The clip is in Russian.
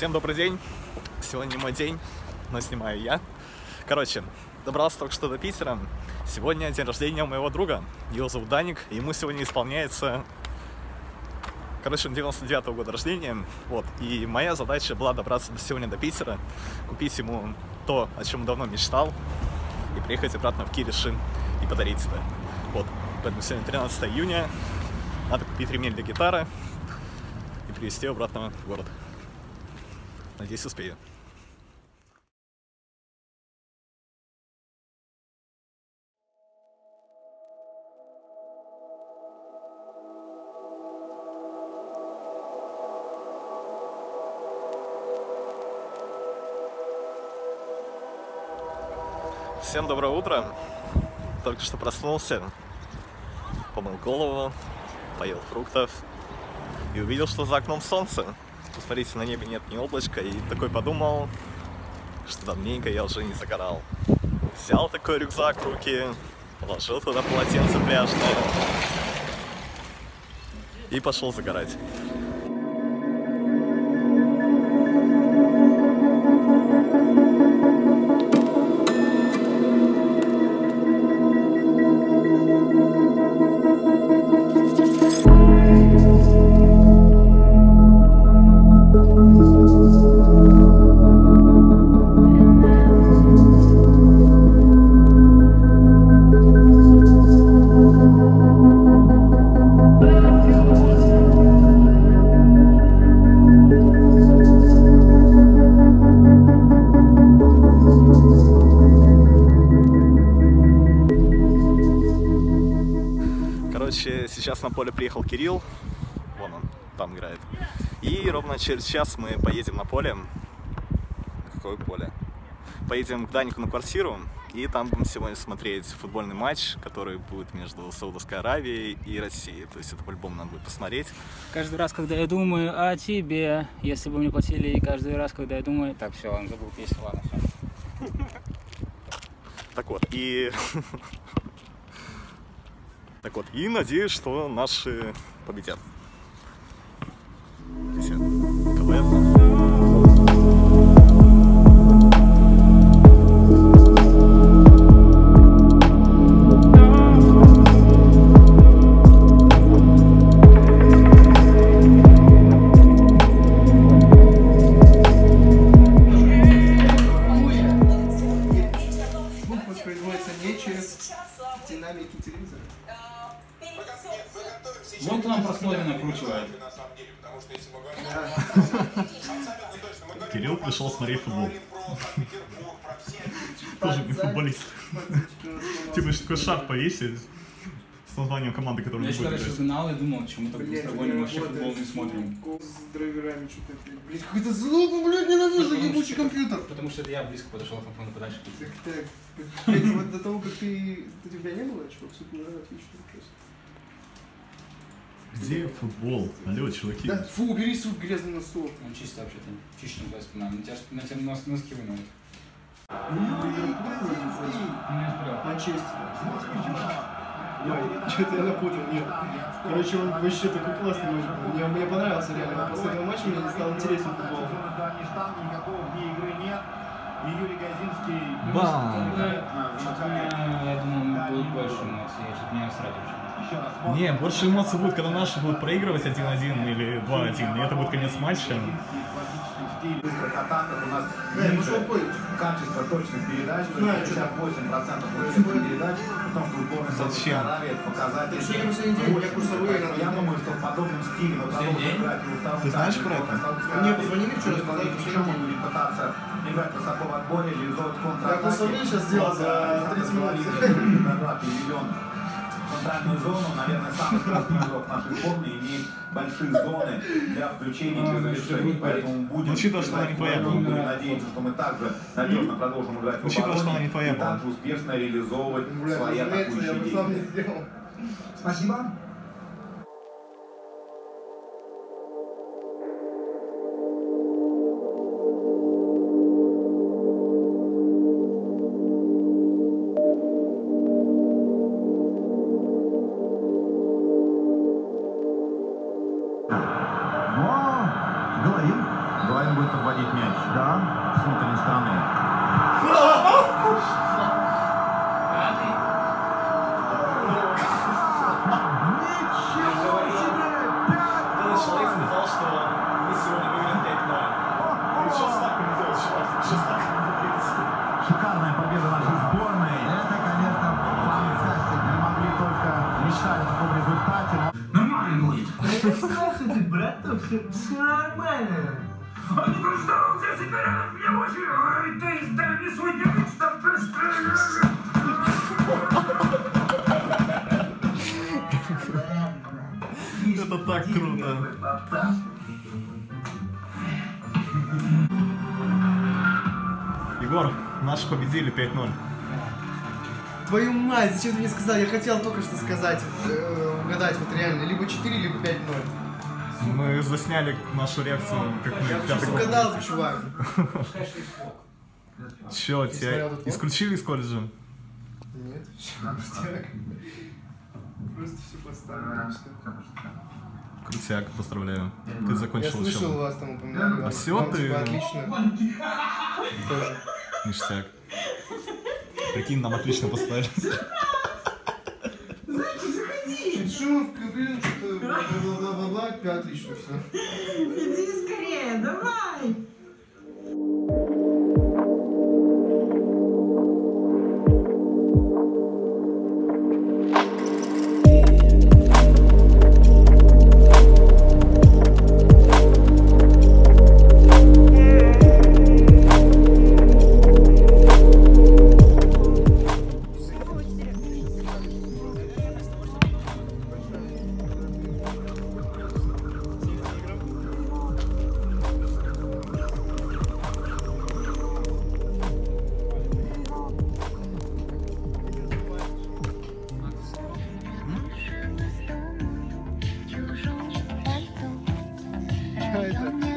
Всем добрый день. Сегодня мой день, но снимаю я. Короче, добрался только что до Питера. Сегодня день рождения моего друга. Его зовут Даник. и Ему сегодня исполняется... Короче, он 99 -го года рождения. Вот. И моя задача была добраться сегодня до Питера, купить ему то, о чем давно мечтал, и приехать обратно в Кириши и подарить это. Вот. Поэтому сегодня 13 июня. Надо купить ремень для гитары и привезти обратно в город. Надеюсь, успею. Всем доброе утро. Только что проснулся, помыл голову, поел фруктов и увидел, что за окном солнце. Посмотрите, на небе нет ни облачка, и такой подумал, что давненько я уже не загорал. Взял такой рюкзак в руки, положил туда полотенце пляжное и пошел загорать. Поле приехал Кирилл. Вон он, там играет. И ровно через час мы поедем на поле. Какое поле? Поедем к Данику на квартиру. И там будем сегодня смотреть футбольный матч, который будет между Саудовской Аравией и Россией. То есть это по-любому надо будет посмотреть. Каждый раз, когда я думаю о тебе, если бы мне платили, и каждый раз, когда я думаю... Так, все, он забыл песню, ладно, все. Так вот, и... Так вот, и надеюсь, что наши победят. Кирилл пришел смотреть футбол. Тоже не футболист. Типа, что такой шаг повесить с названием команды, которую Я еще играть. знал и думал, почему так Блять, с тобой вообще футбол не смотрим. С драйверами что-то, блядь. Блять, какой-то звук, блядь, ненавижу ебучий компьютер. Потому что это я близко подошел к фону подальше. Так, так, вот до того, как ты... У тебя не было, чувак, супер, отлично, просто. Где футбол? Алло, чуваки. Да, фу, убери, сук, грязный на стол. Он чисто вообще-то. Чище, чем твоя спина. На тебя, на тебя нос, носки выносит. Манчестер. Ой, что-то я напутал, нет. Короче, он вообще такой классный матч был. Мне, мне понравился реально. После этого матча мне стал интересен футбол. Бам! Меня, я думал, будет больше эмоций. Я что-то не сразу вообще. Не, больше эмоций будет, когда наши будут проигрывать 1-1 или 2-1, и это будет конец матча. быстрых атаках у нас Да, я ниже пошел понял. качество точных передач, то Знаю, есть что 58% точных передач, при том, что сборная Зачем? Саудовской Аравии это показатель. Потому что я последний день, у меня курсовые надо Я сдать. думаю, что в подобном стиле мы продолжим день? играть и во втором Ты знаешь про это? Мне позвонили вчера, сказали, сегодня. он будет пытаться играть высоко в отборе, реализовывать контратаки. курсовые сейчас сделал за 30 минут. Переведен центральную зону, наверное, самый крупный игрок нашей сборной имеет большие зоны для включения Ну, завершений, будет поэтому будем Учитывая, что она не твоя и надеемся, что мы также надежно продолжим играть в Учитывая, что она не твоя и также успешно реализовывать Бля, свои атакующие действия. Спасибо. Что, все, все нормально. Он что, где собирают мне очень? Ой, ты дай мне свой дневник, чтоб Это так круто. Егор, наши победили 5-0. Твою мать, зачем ты мне сказал? Я хотел только что сказать, э, угадать, вот реально, либо 4, либо 5-0. Мы засняли нашу реакцию, как мы Я сейчас угадал, чувак. Смотрел тебя исключили из колледжа? Нет. Просто все поставили. Крутяк, поздравляю. Ты Я закончил слышал, учебу. вас там упоминали. А вам, ты- типа, отлично. Тоже. Ништяк. Прикинь, нам отлично поставили. Шумовка, блин, что-то бла-бла-бла-бла, отлично все. Иди скорее, давай. 再来